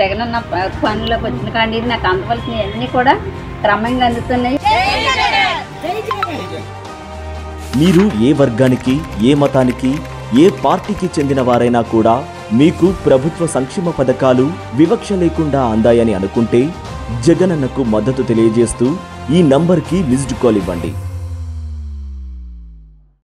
జగనన్న ప- పనులకు వచ్చిన కాండి నాకు అందవలసినవి అన్నీ కూడా క్రమంగా అందుతున్నాయి. మీరు ఏ వర్గానికి ఏ మతానికి ఏ పార్టీకి చెందిన వారైనా కూడా మీకు ప్రభుత్వ సంక్షేమ పథకాలు వివక్ష లేకుండా అందాయని అనుకుంటే జగనన్నకు మద్దతు తెలియజేస్తూ ఈ నంబర్కి మిస్డ్ కాల్ ఇవ్వండి.